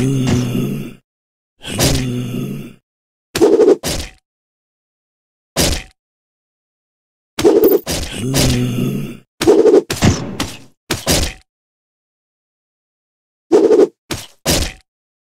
Hmm. hmm. hmm. hmm.